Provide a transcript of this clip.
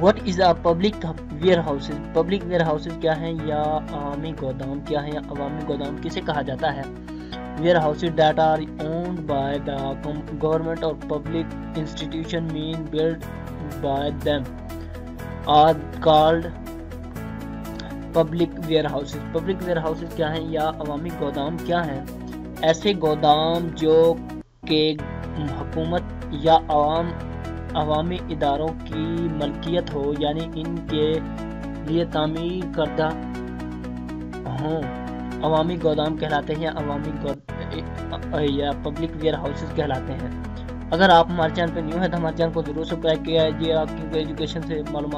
What is a public warehouses public warehouses क्या हैं या आवामी गोदाम क्या है? या अवामी गोदाम किसे कहा जाता है? Warehouses that are owned by the government और public institution mean build by them are called public warehouses public warehouses क्या हैं या अवामी गोदाम क्या हैं? ऐसे गोदाम जो के हुकूमत या आवाम अवामी इदारों की मलकियत हो, यानी इनके लिए तामीर करदा हों। अवामी गोदाम कहलाते हैं या अवामी या पब्लिक वेयर हाउसेज कहलाते हैं। अगर आप हमारे चैनल पर न्यू है तो हमारे चैनल को ज़रूर सब्सक्राइब किया जाए आपकी एजुकेशन से मालूम